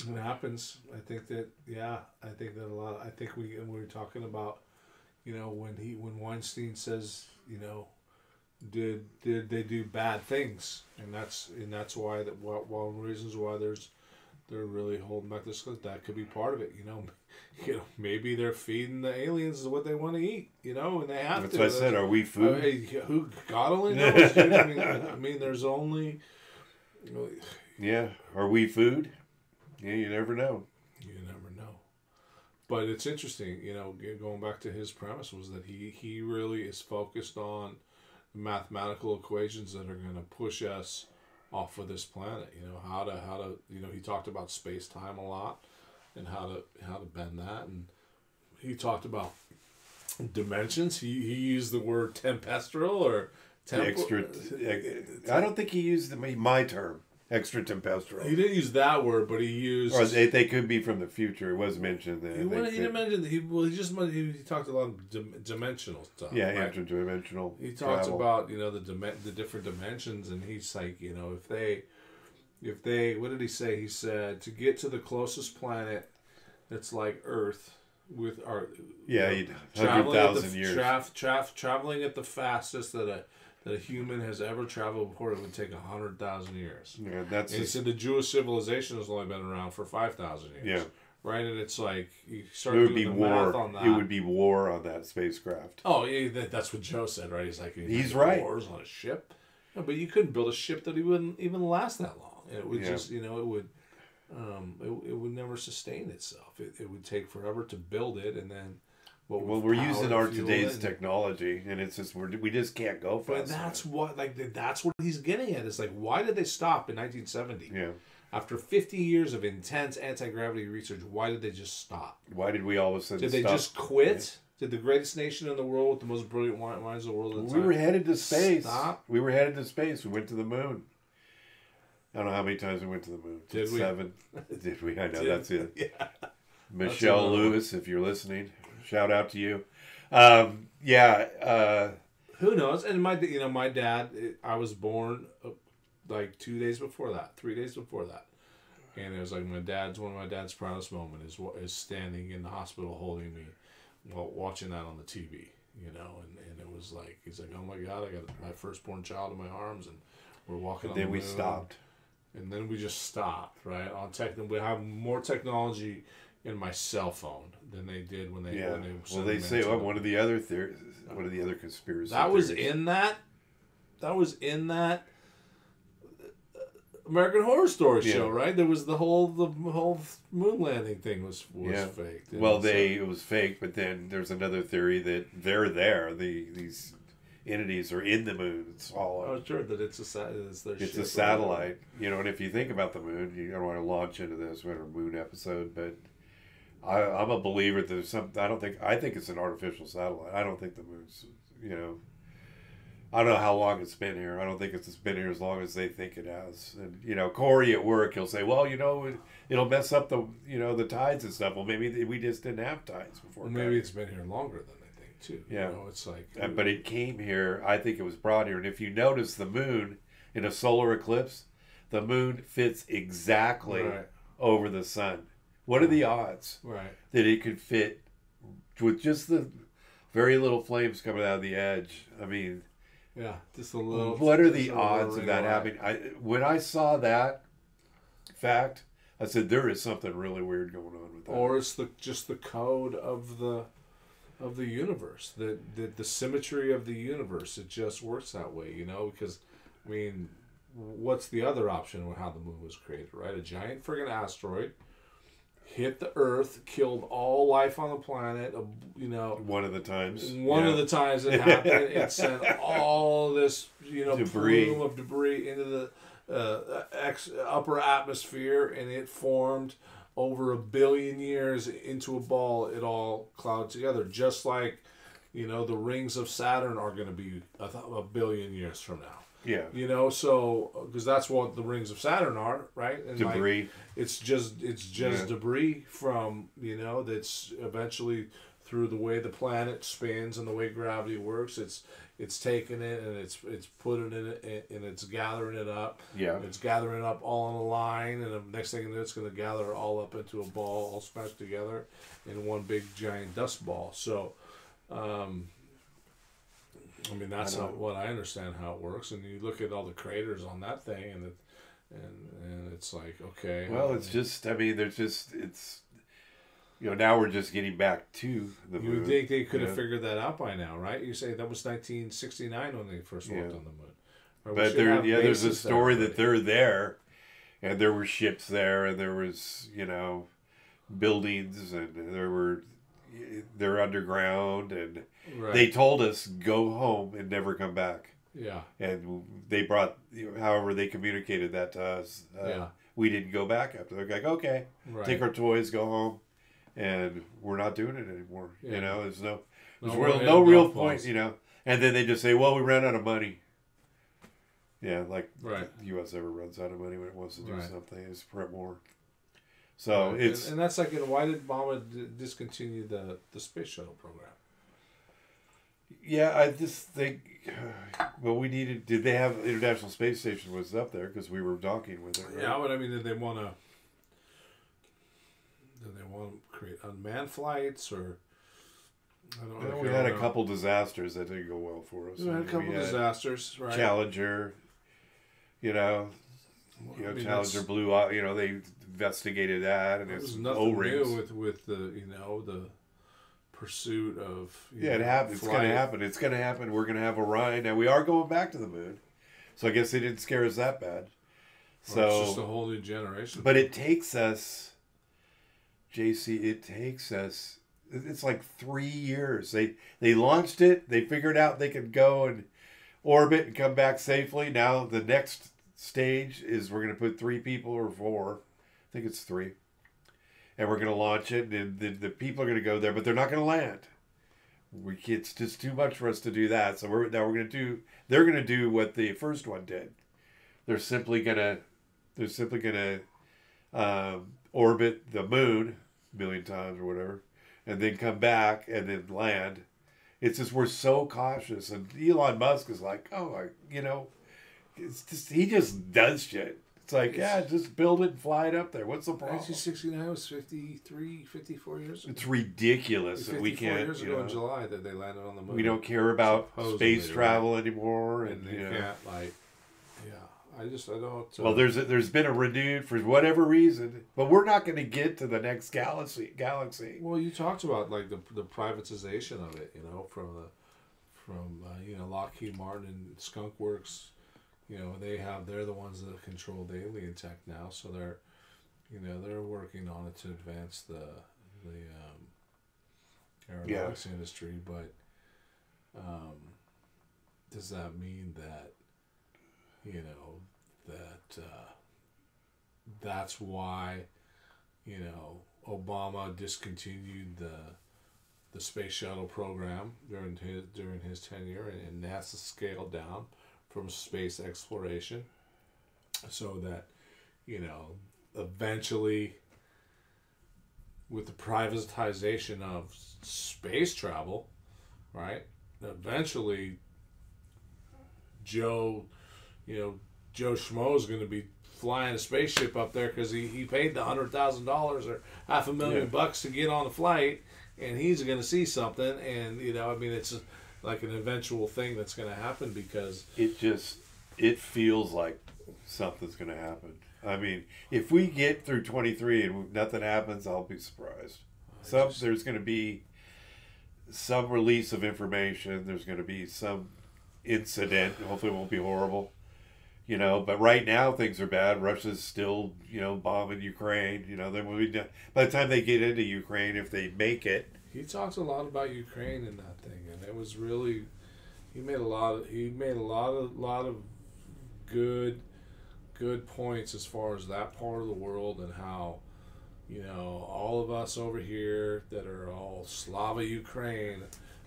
It happens. I think that yeah. I think that a lot. I think we were talking about, you know, when he when Weinstein says, you know, did did they do bad things, and that's and that's why that one the reasons why there's they're really holding back this that could be part of it. You know, you know maybe they're feeding the aliens what they want to eat. You know, and they have That's to. what I said. Are we I food? mean, who God only knows, dude. I mean, I mean, there's only you, know, Yeah. Are we food? Yeah, you never know. you never know. But it's interesting, you know, going back to his premise was that he he really is focused on mathematical equations that are going to push us off of this planet. You know how to how to you know he talked about space time a lot and how to how to bend that and he talked about dimensions. He he used the word tempestral or The extra. Uh, I don't think he used the, my term. Extra He didn't use that word, but he used. Or they, they could be from the future. It was mentioned that. he, went, he didn't mention he well he just he, he talked a lot of dim, dimensional stuff. yeah, right? interdimensional. He talked travel. about you know the dim- the different dimensions, and he's like you know if they, if they what did he say? He said to get to the closest planet, that's like Earth with our Yeah, you know, you'd- 100,000 the, years. Traf, traf, traveling at the fastest that a that a human has ever traveled before, it would take a hundred thousand years. Yeah, that's And he said the Jewish civilization has only been around for five thousand years. Yeah. Right, and it's like you it start would doing be the war. math on that. It would be war on that spacecraft. Oh, yeah, that, that's what Joe said, right? He's like, He's right. Wars on a ship, no, but you couldn't build a ship that wouldn't even last that long. It would Yeah. just, you know, it would, um, it, it would never sustain itself. It, it would take forever to build it, and then, what Well, we're using our today's and- technology, and it's just we're, we just can't go fast. But that's what, like, that's what he's getting at. Is like, why did they stop in 1970 yeah. after 50 years of intense anti gravity research? Why did they just stop? Why did we all of a sudden Did they stop? just quit? Did the greatest nation in the world with the most brilliant minds in the world We were headed to space. Stop. We were headed to space. We went to the moon. I don't know how many times we went to the moon. Did we? Seven. Did we? I know Did- that's it. Yeah. Michelle one. Lewis, if you're listening, shout out to you. Um, yeah. Uh, Who knows? And my, you know, my dad. I was born uh, like two days before that, three days before that, and it was like my dad's one of my dad's proudest moment is is standing in the hospital holding me, while watching that on the TV. You know, and, and it was like he's like, oh my god, I got my firstborn child in my arms, and we're walking. on then the we moon." stopped. and then we just stopped. Right on tech, we have more technology in my cell phone than they did when they Yeah. when they Well, they say well, the- one of the other theories, one of the other conspiracy. That was theories. in that. That was in that uh, American Horror Story Yeah. show, right? There was the whole the whole moon landing thing was was Yeah. fake. Well, they it was fake, but then there's another theory that they're there. The these entities are in the moon. It's all Oh, sure that it's a it's their it's a satellite, you know. And if you think about the moon, you don't want to launch into this winter moon episode, but I, I'm a believer that there's some. I don't think I think it's an artificial satellite. I don't think the moon's, you know. I don't know how long it's been here. I don't think it's been here as long as they think it has. And you know, Corey at work, he'll say, "Well, you know, it, it'll mess up the you know the tides and stuff." Well, maybe we just didn't have tides before. Well, maybe it's been here longer than I think too. Yeah. you know, it's like Uh, but it came here. I think it was brought here. And if you notice the moon in a solar eclipse, the moon fits exactly Right. over the sun. What are the odds right. that it could fit with just the very little flames coming out of the edge? I mean, Yeah, just a little. what are the odds of that happening? I when I saw that fact, I said there is something really weird going on with that. or it's the just the code of the of the universe the, the the symmetry of the universe it just works that way you know because i mean what's the other option with how the moon was created right a giant friggin asteroid hit the earth killed all life on the planet uh, you know one of the times, one yeah. of the times it happened, it sent all this, you know, Debris. plume of debris into the uh, ex- upper atmosphere, and it formed over a billion years into a ball, it all clouded together. Just like, you know, the rings of Saturn are going to be a, th- a billion years from now. Yeah. You know, so because that's what the rings of Saturn are, right? And like, Debris. it's just it's just Yeah. debris from you know that's eventually through the way the planet spins and the way gravity works. It's it's taking it and it's it's putting it in, and it's gathering it up. Yeah. It's gathering it up all in a line, and the next thing you know, it's going to gather it all up into a ball, all smashed together in one big giant dust ball. So, um, I mean, that's I how, what I understand how it works. And you look at all the craters on that thing, and it, and and it's like okay. Well, it's just. I mean, there's just. It's. You know, now we're just getting back to the You moon. would think they could have figured that out by now, right? You say that was 1969 when they first walked Yeah. on the moon. Or But there, yeah, there's a story already. that they're there, and there were ships there, and there was, you know, buildings, and there were, they're underground, and right. they told us go home and never come back, yeah, and they brought, however they communicated that to us. Uh, Yeah. We didn't go back after. They're like, okay, right. take our toys, go home, and we're not doing it anymore. Yeah. You know, there's no, there's No real, no real point. You know, and then they just say, well, we ran out of money. Yeah, like Right. the U.S. ever runs out of money when it wants to do Right. something, it's print more. So Right. it's and, and that's like, you know, why did Obama d- discontinue the the space shuttle program? yeah, I just think. Well, we needed. Did they have International Space Station was up there because we were docking with it? Right? Yeah, but I mean, did they want to? Did they want to create unmanned flights or? I don't. I we had a couple disasters that didn't go well for us. We had a couple disasters, right? Challenger, you know, you know, I mean, Challenger blew up. You know, they investigated that, and it's nothing O rings. new with with the you know the pursuit of you Yeah, it know, happens. It's going to happen. It's going to happen. We're going to have Orion. Now we are going back to the moon, so I guess they didn't scare us that bad. Well, it's just a whole new generation. but it takes us, JC. It takes us. It's like three years. They they launched it. They figured out they could go and orbit and come back safely. Now the next stage is we're going to put three people or four. I think it's three. And we're going to launch it, and the, the people are going to go there, but they're not going to land. We it's just too much for us to do that. So we're now we're going to do. They're going to do what the first one did. They're simply going to. They're simply going to um, orbit the moon a million times or whatever, and then come back and then land. It's just we're so cautious, and Elon Musk is like, oh, I, you know, it's just he just does shit. It's like, yeah, just build it and fly it up there. What's the problem? 1969 was 53, 54 years ago. It's ridiculous that we can't. years ago in July that they landed on the moon. we don't care about space right. travel anymore, and and you know. can't like. Yeah, I just I don't. Uh, Well, there's a, there's been a renewed for whatever reason, but we're not going to get to the next galaxy. Galaxy. Well, you talked about like the the privatization of it, you know, from the from uh, you know Lockheed Martin and Skunk Works, you know, they have they're the ones that control the alien tech now, so they're you know they're working on it to advance the the um, aeronautics industry, but um, does that mean that you know that uh, that's why you know Obama discontinued the the space shuttle program during his during his tenure, and, and NASA scaled down from space exploration, so that you know eventually with the privatization of space travel, right? Eventually, Joe, you know, Joe Schmo is going to be flying a spaceship up there because he, he paid the hundred thousand dollars or half a million Yeah. bucks to get on the flight, and he's going to see something. And you know, I mean, it's like an eventual thing that's going to happen because It just it feels like something's going to happen. I mean, if we get through 23 and nothing happens, I'll be surprised. Some just- there's going to be some release of information. There's going to be some incident. Hopefully, it won't be horrible. You know, but right now things are bad. Russia's still, you know, bombing Ukraine. You know, then when we do, by the time they get into Ukraine, if they make it, he talks a lot about Ukraine in that thing, it was really he made a lot of he made a lot of lot of good good points as far as that part of the world and how you know, all of us over here that are all Slava Ukraine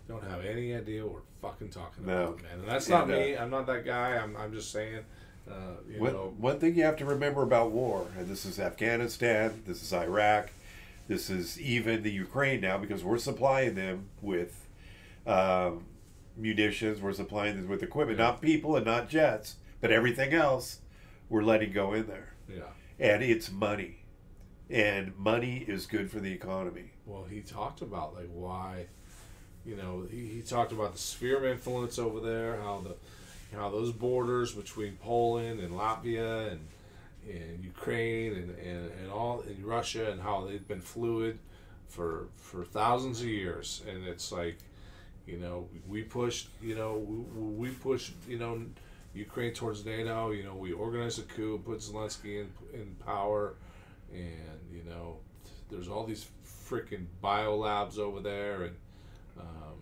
don't have any idea what we're fucking talking No. about, man. And that's not uh, me. I'm not that guy. I'm, I'm just saying, uh, you One, know, one thing you have to remember about war, and this is Afghanistan, this is Iraq, this is even the Ukraine now, because we're supplying them with um, munitions, we're supplying them with equipment, not people and not jets, but everything else we're letting go in there. yeah. And it's money. And money is good for the economy. Well, he talked about like why, you know, he, he talked about the sphere of influence over there, how the, how those borders between Poland and Latvia and and Ukraine and, and, and all in Russia and how they've been fluid for for thousands of years, and it's like, you know, we pushed, you know, we, we pushed, you know, Ukraine towards NATO. You know, we organized a coup, put Zelensky in in power, and you know, there's all these freaking biolabs over there, and um,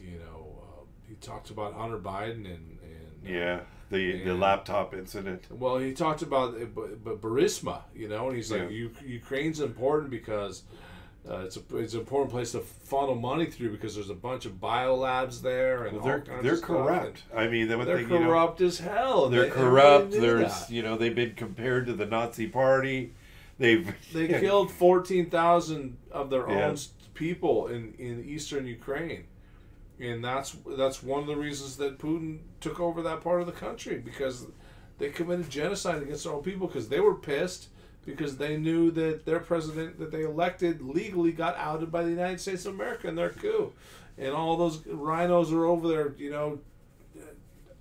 you know, uh, he talked about Hunter Biden and and uh, Yeah. The, the laptop incident. well, he talked about it, but, but Burisma, you know, and he's like, Yeah. Ukraine's important because uh, it's a it's an important place to funnel money through because there's a bunch of biolabs there and Well, they're they're corrupt. I mean, the one They're thing, you know, corrupt as hell. they're They- corrupt. There's, that. you know, they've been compared to the Nazi Party. They've They killed fourteen thousand of their Yeah. own people in, in eastern Ukraine, and that's that's one of the reasons that Putin took over that part of the country because they committed genocide against their own people because they were pissed because they knew that their president that they elected legally got outed by the United States of America in their coup, and all those RINOs are over there, you know.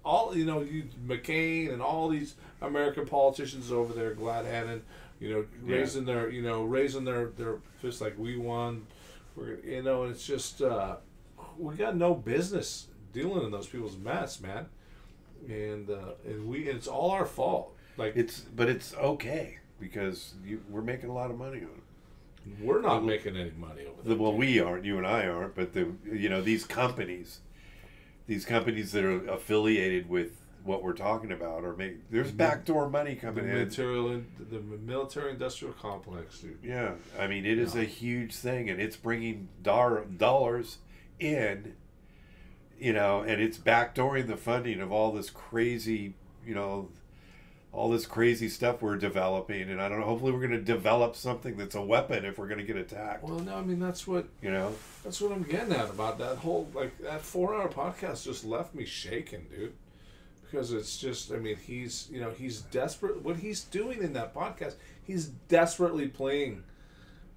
All you know, you McCain and all these American politicians over there, glad handed, you know, Yeah. raising their, you know, raising their their fist like we won. We're, you know, and it's just uh, we got no business dealing in those people's mess, man. And uh, and we and it's all our fault. Like It's but it's okay because you, we're making a lot of money on it. we're not making any money over The, there. well, we aren't. You and I aren't. But the you know these companies, these companies that are affiliated with what we're talking about are making. There's backdoor money the coming in. material, in, the military industrial complex, dude. Yeah, I mean it is Yeah. a huge thing, and it's bringing dar- dollars in. You know, and it's backdooring the funding of all this crazy, you know, all this crazy stuff we're developing, and I don't know. Hopefully, we're going to develop something that's a weapon if we're going to get attacked. Well, no, I mean that's what You know, That's what I'm getting at about that whole like that four hour podcast just left me shaking, dude. Because it's just I mean, he's you know, he's desperate what he's doing in that podcast, he's desperately playing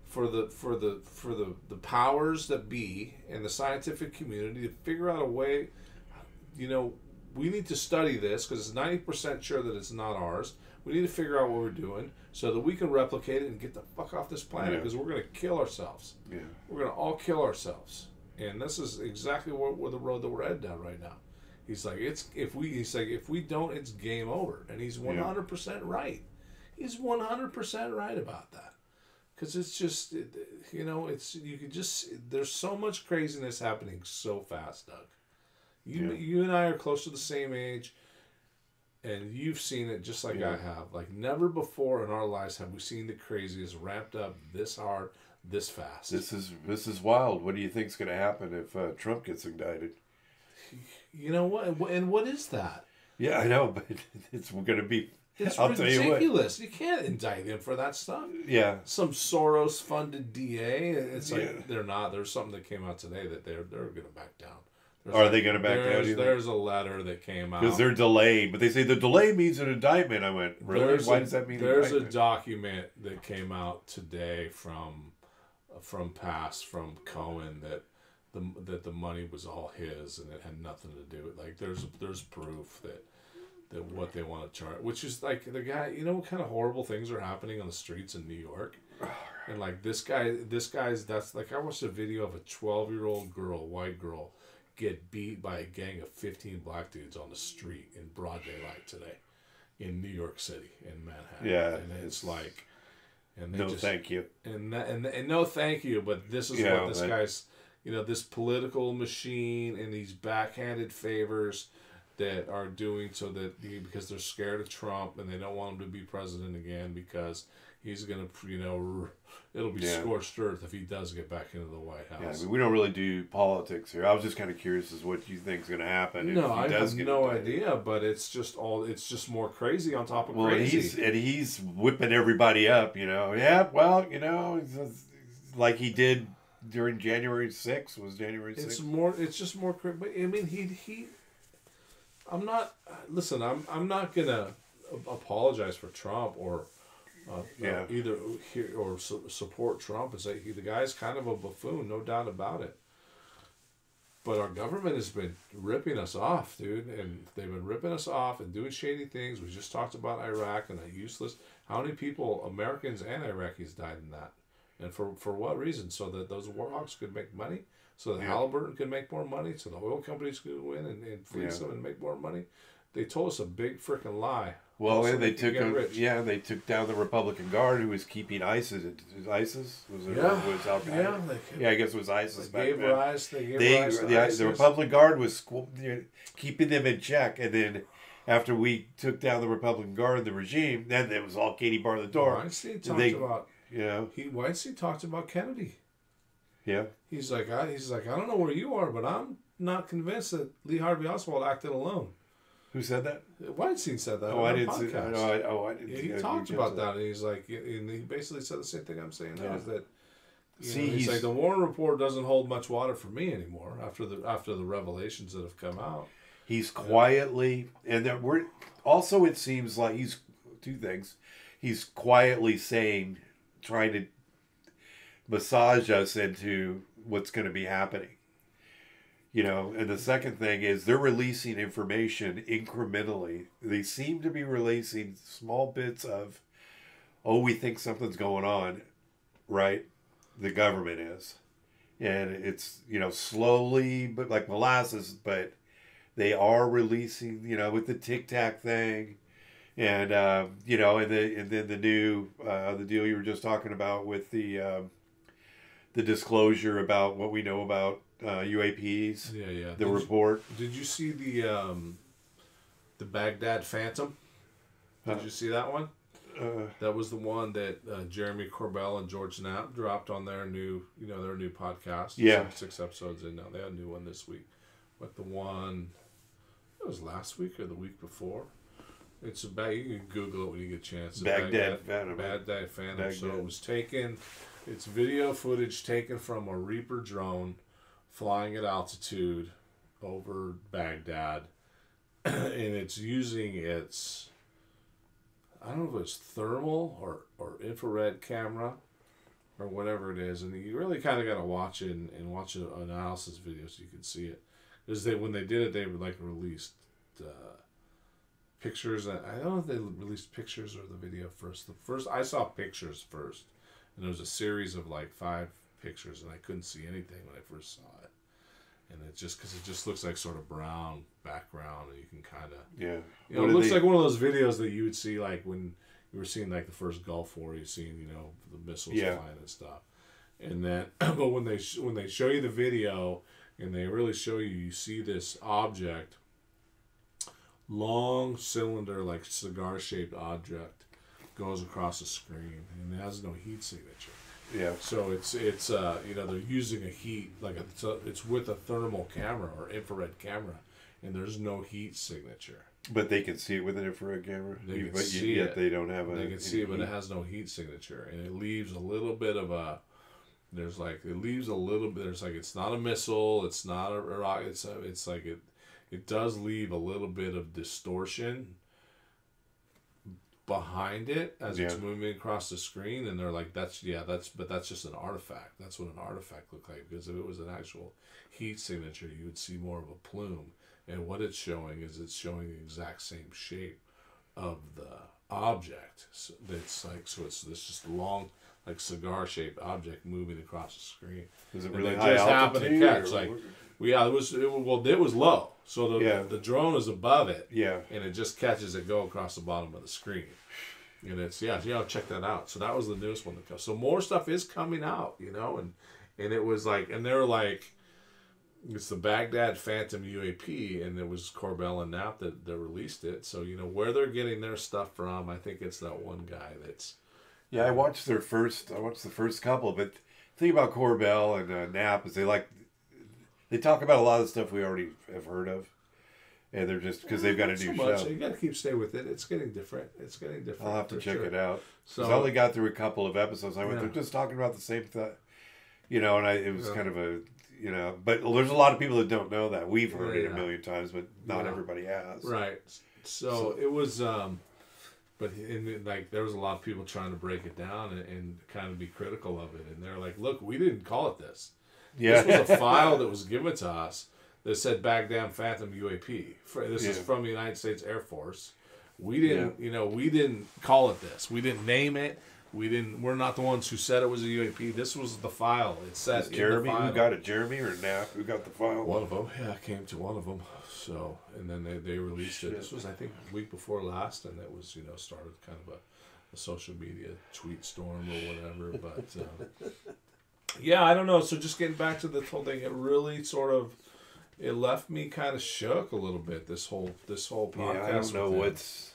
for the for the for the, the powers that be and the scientific community to figure out a way you know, we need to study this because it's ninety percent sure that it's not ours. We need to figure out what we're doing so that we can replicate it and get the fuck off this planet Yeah. because we're gonna kill ourselves. Yeah, we're gonna all kill ourselves. And this is exactly where, where the road that we're headed down right now. He's like it's if we he's like if we don't it's game over. And he's 100% right. He's 100% right about that. Because it's just it, you know it's you can just there's so much craziness happening so fast doug you Yeah. you and i are close to the same age and you've seen it just like I have. Like never before in our lives have we seen the craziest ramped up this hard, this fast. this is this is wild. What do you think's going to happen if uh, Trump gets indicted? You know what? And what is that? Yeah, I know, but it's going to be. It's I'll tell you what. ridiculous. You, can't indict him for that stuff. Yeah, Some Soros funded DA. It's like Yeah. they're not. There's something that came out today that they're they're going to back down. There's Are they gonna back down, there's, do you think? There's a letter that came out. because they're delayed, but they say the delay means an indictment. I went, really? There's Why a, does that mean? There's a document that came out today from from past from Cohen that the that the money was all his and it had nothing to do with like there's there's proof that that what they want to charge which is like the guy you know what kind of horrible things are happening on the streets in New York and like this guy this guy's that's like I watched a video of a 12 year old girl white girl get beat by a gang of 15 black dudes on the street in broad daylight today in New York City in Manhattan. Yeah, and it's, it's- like, and No, just, thank you. and, that, and and no thank you, but this is Yeah, what this but- guy's, you know, this political machine and these backhanded favors that are doing so that because they're scared of Trump and they don't want him to be president again because he's gonna you know it'll be Yeah. scorched earth if he does get back into the White Yeah, I House. mean, we don't really do politics here. I was just kind of curious as what you think is going to happen. if no, he I does have no idea, but it's just all it's just more crazy on top of Well, crazy. he's and he's whipping everybody up. You know, yeah. Well, you know, like he did during January sixth. Was January 6th. It's more. It's just more. But I mean, he he. I'm not. Listen, I'm I'm not gonna apologize for Trump or. Uh, Yeah. either here or su- support Trump and say he the guy's kind of a buffoon, no doubt about it. But our government has been ripping us off, dude, and they've been ripping us off and doing shady things. We just talked about Iraq and that useless. How many people, Americans and Iraqis, died in that, and for for what reason? So that those warhawks could make money, so that Yeah. Halliburton could make more money, so the oil companies could win and, and fleece Yeah. them and make more money. They told us a big freaking lie. Well, and they took a, yeah, they took down the Republican Guard who was keeping ISIS. ISIS was it? Yeah, was Al yeah, they- Yeah, I guess it was ISIS They gave then. rise. They gave they rise to the, ISIS. the Republican Guard was squ- keeping them in check, and then after we took down the Republican Guard, the regime, then it was all Katie bar the door. Weinstein talked They- about You know, he Weinstein talked about Kennedy. yeah, He's like, I, he's like, I don't know where you are, but I'm not convinced that Lee Harvey Oswald acted alone. Who said that? Weinstein said that. Oh, I didn't. See, no, oh, I, oh, I didn't. Yeah, he I talked about that, and he's like, and he basically said the same thing I'm saying now is that. See, know, he's, he's- like the Warren Report doesn't hold much water for me anymore after the after the revelations that have come out. He's quietly, and that we're also. It seems like he's two things. He's quietly saying, trying to massage us into what's going to be happening. You know, and the second thing is they're releasing information incrementally. They seem to be releasing small bits of, oh, we think something's going on, right? The government is. And it's, you know, slowly, but like molasses, but they are releasing, you know, with the Tic Tac thing, and um, you know, and the and then the new uh, the deal you were just talking about with the um, the disclosure about what we know about uh, UAPs, Yeah, yeah. the did, report. you, did you see the um, the Baghdad Phantom? Did Uh, you see that one? Uh, That was the one that uh, Jeremy Corbell and George Knapp dropped on their new, you know, their new podcast. Yeah. six, six episodes in now. They had a new one this week, but the one it was last week or the week before. It's about you can Google it when you get a chance. Baghdad Phantom. Baghdad Phantom. So it was taken. It's video footage taken from a Reaper drone flying at altitude over Baghdad, and it's using its I don't know if it's thermal or, or infrared camera or whatever it is, and you really kind of got to watch it and, and watch an analysis video so you can see it. Because they when they did it, they like released uh, pictures. I don't know if they released pictures or the video first. The first I saw pictures first, and there was a series of like five pictures, and I couldn't see anything when I first saw it. And it just because it just looks like sort of brown background, and you can kind of yeah. you know, it looks they- like one of those videos that you would see like when you were seeing like the first Gulf War. You seeing you know the missiles Yeah. flying and stuff, and then but when they sh- when they show you the video and they really show you, you see this object, long cylinder like cigar shaped object, goes across the screen and it has no heat signature. Yeah. So it's it's uh you know they're using a heat like a, it's, a, it's with a thermal camera or infrared camera, and there's no heat signature. But they can see it with an infrared camera. They can but see yet it. they don't have a. They can see it, but any it has no heat signature, and it leaves a little bit of a. There's like it leaves a little bit. There's like it's not a missile. It's not a rocket. It's a, it's like it. It does leave a little bit of distortion behind it as it's moving across the screen, and they're like, "That's yeah, that's but that's just an artifact. That's what an artifact looked like. Because if it was an actual heat signature, you would see more of a plume. And what it's showing is it's showing the exact same shape of the object. So that's like so it's this just long like cigar shaped object moving across the screen. Is it really high just happen to altitude? catch, like- yeah, it was it, well it was low, so the, Yeah. the drone is above it, yeah. and it just catches it go across the bottom of the screen. And it's yeah, yeah, check that out. So that was the newest one that comes. So more stuff is coming out, you know, and and it was like, and they're like, it's the Baghdad Phantom UAP, and it was Corbell and Knapp that, that released it. So you know where they're getting their stuff from. I think it's that one guy that's Yeah, I watched their first. I watched the first couple, but the thing about Corbell and uh, Knapp is they like they talk about a lot of stuff we already have heard of, and they're just because they've got a new so much. show. You got to keep stay with it. It's getting different. It's getting different. I'll have to check sure. it out. So- So I only got through a couple of episodes. I went. Yeah. They're just talking about the same thing, you know, and I it was Yeah. kind of a you know, but there's a lot of people that don't know that. We've heard it Yeah. a million times, but not everybody has. Right. So, it was, um, but in like there was a lot of people trying to break it down and, and kind of be critical of it, and they're like, "Look, we didn't call it this. Yeah. This was a file that was given to us that said Baghdad Phantom UAP. This is from the United States Air Force. We didn't, you know, we didn't call it this. We didn't name it. We didn't. We're not the ones who said it was a UAP. This was the file. It said Jeremy who got it? Jeremy or Knapp who got the file? One of them, yeah, I came to one of them. So, and then they, they released it. This was, I think, a week before last, and it was, you know, started kind of a, a social media tweet storm or whatever. But um, yeah, I don't know. So, just getting back to this whole thing, it really sort of it left me kind of shook a little bit. This whole this whole podcast. Yeah, I don't know what's.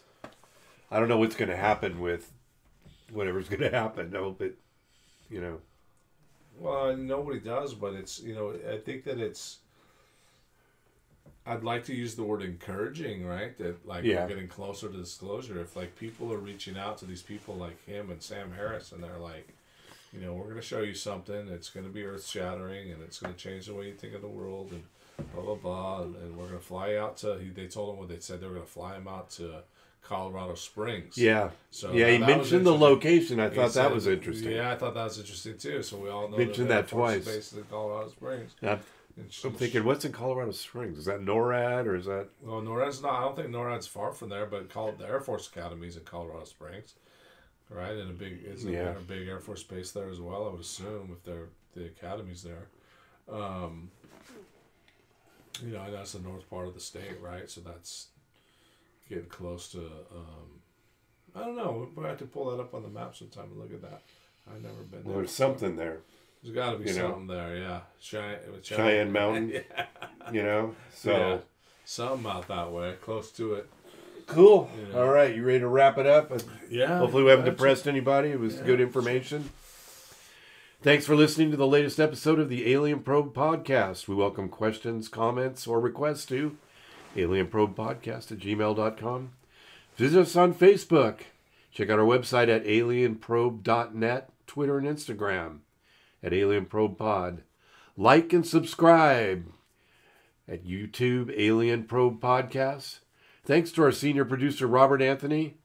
I don't know what's going to happen with whatever's going to happen. I hope it, you know. Well, nobody does, but it's you know I think that it's. I'd like to use the word encouraging, right? That like Yeah. we're getting closer to disclosure. If like people are reaching out to these people like him and Sam Harris, and they're like, you know, we're going to show you something. It's going to be earth shattering, and it's going to change the way you think of the world, and blah blah blah. And, and we're going to fly out to. He, they told him what they said. They were going to fly him out to Colorado Springs. Yeah. So yeah, he mentioned the location. I He thought that was interesting. Yeah, I thought that was interesting too. So we all know Mentioned that, that Air Force is twice. based in Colorado Springs. I'm, I'm thinking, what's in Colorado Springs? Is that NORAD or is that? Well, NORAD's not. I don't think NORAD's far from there, but called the Air Force Academy's in Colorado Springs, right? And a big, it's a, Yeah. a big Air Force base there as well. I would assume if they're the academy's there. Um, you know, that's the north part of the state, right? So that's getting close to. Um, I don't know. We have to pull that up on the map sometime and look at that. I've never been Well, there. there's something there. There's got to be you know. something there, yeah. Cheyenne, Cheyenne Mountain. yeah. You know. So Yeah. Something out that way, close to it. Cool. All right, you ready to wrap it up? Yeah. Hopefully, we haven't depressed anybody. It was Yeah. good information. Thanks for listening to the latest episode of the Alien Probe Podcast. We welcome questions, comments, or requests to alienprobepodcast at gmail.com. Visit us on Facebook. Check out our website at alienprobe.net, Twitter, and Instagram at Alien Probe Pod. Like and subscribe at YouTube Alien Probe Podcast. Thanks to our senior producer, Robert Anthony.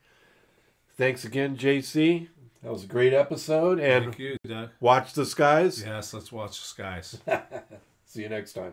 Thanks again, JC. That was a great episode. And Thank you, Doug. watch the skies. Yes, let's watch the skies. See you next time.